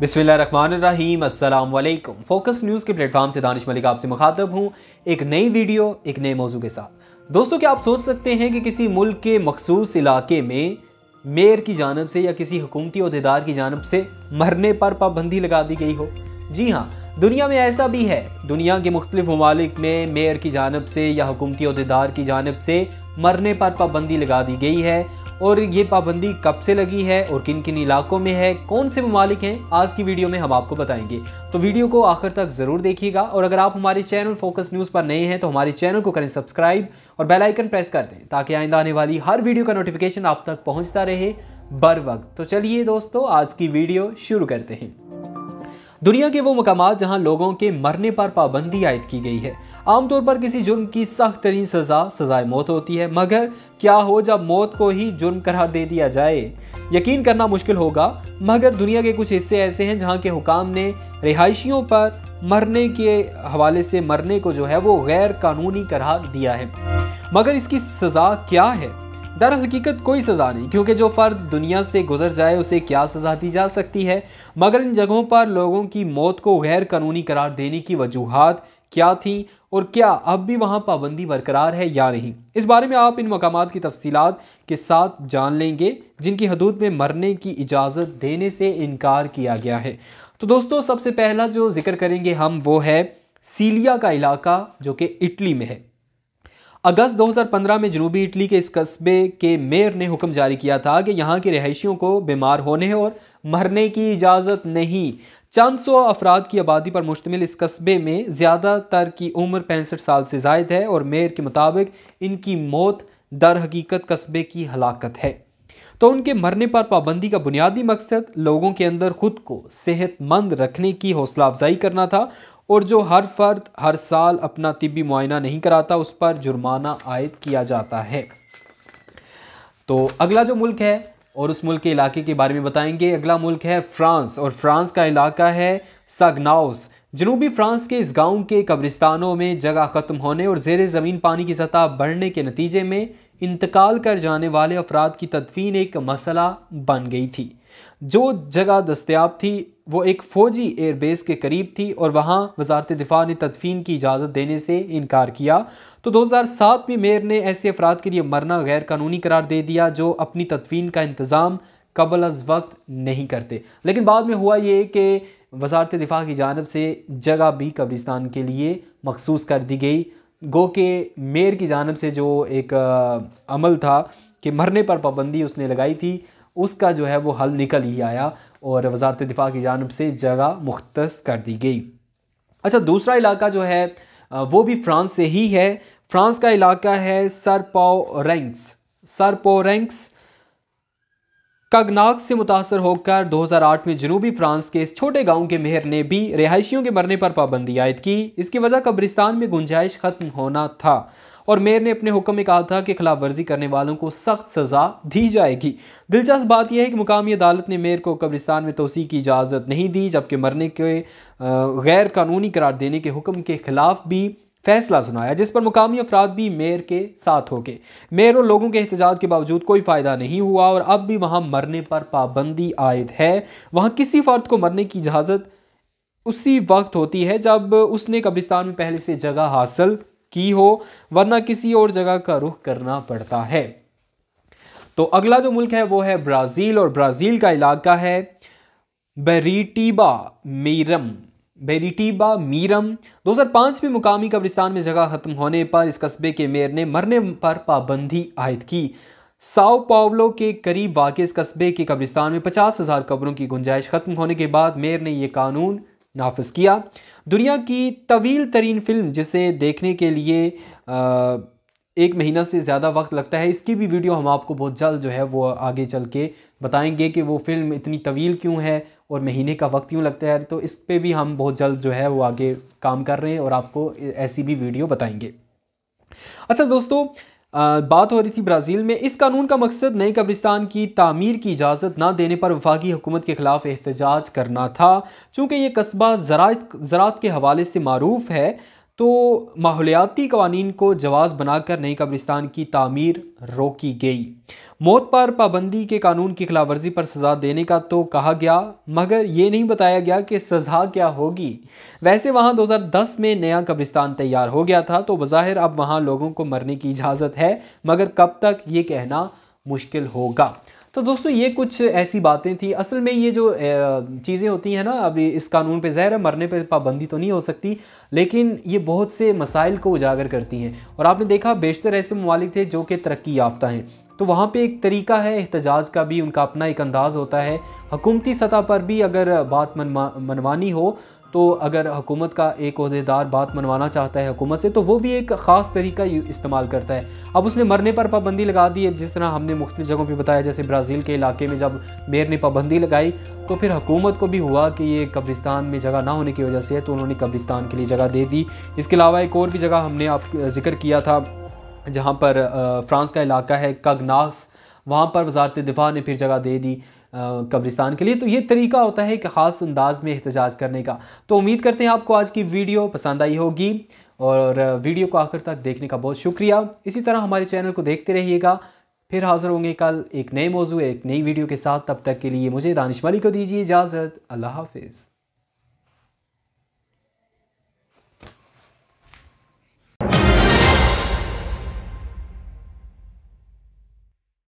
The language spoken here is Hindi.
अस्सलाम वालेकुम फोकस न्यूज़ के प्लेटफॉर्म से दानिश मलिक आपसे मुखातब हूँ, एक नई वीडियो, एक नए मौजू के साथ। दोस्तों, क्या आप सोच सकते हैं कि किसी मुल्क के मखसूस इलाके में मेयर की जानब से या किसी हुकूमती अहदेदार की जानब से मरने पर पाबंदी लगा दी गई हो? जी हाँ दुनिया में ऐसा भी है। दुनिया के मुख्तलिफ़ ममालिक में मेयर की जानब से या हुकूमती अहदेदार की जानब से मरने पर पाबंदी लगा दी गई है। और ये पाबंदी कब से लगी है और किन किन इलाकों में है, कौन से ममालिक हैं, आज की वीडियो में हम आपको बताएँगे। तो वीडियो को आखिर तक ज़रूर देखिएगा और अगर आप हमारे चैनल फोकस न्यूज़ पर नए हैं तो हमारे चैनल को करें सब्सक्राइब और बेल आइकन प्रेस कर दें, ताकि आइंदा आने वाली हर वीडियो का नोटिफिकेशन आप तक पहुँचता रहे बर वक्त। तो चलिए दोस्तों, आज की वीडियो शुरू करते हैं। दुनिया के वो मकाम जहाँ लोगों के मरने पर पाबंदी आयद की गई है। आमतौर पर किसी जुर्म की सख्त तरीन सज़ा, सजाए मौत होती है, मगर क्या हो जब मौत को ही जुर्म करार दे दिया जाए? यकीन करना मुश्किल होगा, मगर दुनिया के कुछ हिस्से ऐसे हैं जहाँ के हुकाम ने रिहायशियों पर मरने के हवाले से मरने को जो है वो गैर कानूनी करार दिया है। मगर इसकी सज़ा क्या है? दर हकीकत कोई सज़ा नहीं, क्योंकि जो फ़र्द दुनिया से गुजर जाए, उसे क्या सज़ा दी जा सकती है? मगर इन जगहों पर लोगों की मौत को गैर कानूनी करार देने की वजूहत क्या थी? और क्या अब भी वहाँ पाबंदी बरकरार है या नहीं? इस बारे में आप इन मकाम की तफसीत के साथ जान लेंगे, जिनकी हदूद में मरने की इजाज़त देने से इनकार किया गया है। तो दोस्तों, सबसे पहला जो ज़िक्र करेंगे हम, वो है सीलिया का इलाका, जो कि इटली में है। अगस्त 2015 में जनूबी इटली के इस कस्बे के मेयर ने हुक्म जारी किया था कि यहाँ के रहायशियों को बीमार होने और मरने की इजाज़त नहीं। चंद सौ अफराद की आबादी पर मुश्तमिल इस कस्बे में ज़्यादातर की उम्र पैंसठ साल से जायद है और मेयर के मुताबिक इनकी मौत दर हकीकत कस्बे की हलाकत है। तो उनके मरने पर पाबंदी का बुनियादी मकसद लोगों के अंदर खुद को सेहतमंद रखने की हौसला अफजाई करना था और जो हर फर्द, हर साल अपना तिबी मुआयना नहीं कराता, उस पर जुर्माना आयद किया जाता है। तो अगला जो मुल्क है, और उस मुल्क के इलाके के बारे में बताएँगे। अगला मुल्क है फ्रांस, और फ्रांस का इलाका है सगनाउस। जनूबी फ्रांस के इस गाँव के कब्रिस्तानों में जगह ख़त्म होने और जेर ज़मीन पानी की सतह बढ़ने के नतीजे में इंतकाल कर जाने वाले अफराद की तदफीन एक मसला बन गई थी। जो जगह दस्तियाब थी वो एक फ़ौजी एयरबेस के करीब थी और वहाँ वजारत दिफा ने तदफीन की इजाज़त देने से इनकार किया। तो 2007 में मेयर ने ऐसे अफराद के लिए मरना गैर कानूनी करार दे दिया जो अपनी तदफीन का इंतज़ाम कबल अज वक्त नहीं करते। लेकिन बाद में हुआ ये कि वजारत दिफा की जानब से जगह भी कब्रिस्तान के लिए मखसूस कर दी गई। गो के मेयर की जानब से जो एक अमल था कि मरने पर पाबंदी उसने लगाई थी उसका जो है वो हल निकल ही आया और वजारत दिफा की जानब से जगह मुख्त कर दी गई। अच्छा दूसरा इलाका जो है वो भी फ्रांस से ही है। फ्रांस का इलाका है सरपो रैंक्स सरपो रैंक्स कगनाक से मुतासर होकर 2008 में जनूबी फ्रांस के इस छोटे गाँव के मेहर ने भी रिहायशियों के मरने पर पाबंदी आयद की। इसकी वजह कब्रिस्तान में गुंजाइश खत्म होना था और मेयर ने अपने हुक्म में कहा था कि खिलाफ वर्जी करने वालों को सख्त सज़ा दी जाएगी। दिलचस्प बात यह है कि मुकामी अदालत ने मेयर को कब्रिस्तान में तोसी की इजाज़त नहीं दी, जबकि मरने के गैर कानूनी करार देने के हुक्म के खिलाफ भी फैसला सुनाया, जिस पर मुकामी अफराद भी मेयर के साथ हो गए। मेयर और लोगों के एहतजाज के बावजूद कोई फ़ायदा नहीं हुआ और अब भी वहाँ मरने पर पाबंदी आयद है। वहाँ किसी फ़र्द को मरने की इजाज़त उसी वक्त होती है जब उसने कब्रिस्तान में पहले से जगह हासिल की हो, वरना किसी और जगह का रुख करना पड़ता है। तो अगला जो मुल्क है वो है ब्राज़ील और ब्राज़ील का इलाका है बेरीटीबा मीरम। बेरीटीबा मीरम 2005 में मुकामी कब्रिस्तान में जगह खत्म होने पर इस कस्बे के मेयर ने मरने पर पाबंदी आयद की। साओ पावलो के करीब वाक़ इस कस्बे के कब्रिस्तान में पचास हज़ार कब्रों की गुंजाइश ख़त्म होने के बाद मेयर ने यह कानून नाफज किया। दुनिया की तवील तरीन फ़िल्म जिसे देखने के लिए आ, एक महीना से ज़्यादा वक्त लगता है इसकी भी वीडियो हम आपको बहुत जल्द जो है वो आगे चल के बताएँगे कि वो फ़िल्म इतनी तवील क्यों है और महीने का वक्त यूँ लगता है। तो इस पर भी हम बहुत जल्द जो है वो आगे काम कर रहे हैं और आपको ऐसी भी वीडियो बताएँगे। अच्छा दोस्तों बात हो रही थी ब्राज़ील में। इस कानून का मकसद नए कब्रिस्तान की तामीर की इजाज़त ना देने पर वफाकी हुकूमत के ख़िलाफ़ एहतजाज करना था। चूँकि ये कस्बा ज़रात ज़रात के हवाले से मरूफ है तो माहौलियाती कवानीन को जवाज़ बनाकर नई कब्रिस्तान की तामीर रोकी गई। मौत पर पाबंदी के कानून की खिलाफवर्जी पर सज़ा देने का तो कहा गया, मगर ये नहीं बताया गया कि सज़ा क्या होगी। वैसे वहाँ 2010 में नया कब्रिस्तान तैयार हो गया था तो बज़ाहिर अब वहाँ लोगों को मरने की इजाज़त है, मगर कब तक ये कहना मुश्किल होगा। तो दोस्तों, ये कुछ ऐसी बातें थी। असल में ये जो चीज़ें होती हैं ना अभी इस कानून पे ज़ाहिर है, मरने पे पाबंदी तो नहीं हो सकती, लेकिन ये बहुत से मसाइल को उजागर करती हैं। और आपने देखा, बेशतर ऐसे ममालिक थे जो कि तरक्की याफ्ता हैं। तो वहाँ पे एक तरीका है, एहतजाज का भी, उनका अपना एक अंदाज़ होता है। हकूमती सतह पर भी अगर बात मनवा, मनवानी हो तो अगर हुकूमत का एक अहदेदार बात मनवाना चाहता है हुकूमत से तो वो भी एक ख़ास तरीका इस्तेमाल करता है। अब उसने मरने पर पाबंदी लगा दी है जिस तरह हमने मुख्तु जगहों पर बताया, जैसे ब्राज़ील के इलाके में जब मेयर ने पाबंदी लगाई तो फिर हुकूमत को भी हुआ कि ये कब्रिस्तान में जगह ना होने की वजह से तो उन्होंने कब्रिस्तान के लिए जगह दे दी। इसके अलावा एक और भी जगह हमने आप ज़िक्र किया था, जहाँ पर फ्रांस का इलाका है कगनास, वहाँ पर वजारत दिफा ने फिर जगह दे दी। कब्रिस्तान के लिए। तो ये तरीका होता है एक ख़ास अंदाज में एहतजाज करने का। तो उम्मीद करते हैं आपको आज की वीडियो पसंद आई होगी और वीडियो को आखिर तक देखने का बहुत शुक्रिया। इसी तरह हमारे चैनल को देखते रहिएगा। फिर हाज़िर होंगे कल एक नए मौजू, एक नई वीडियो के साथ। तब तक के लिए मुझे दानिश मलिक को दीजिए इजाज़त। अल्लाह हाफिज़।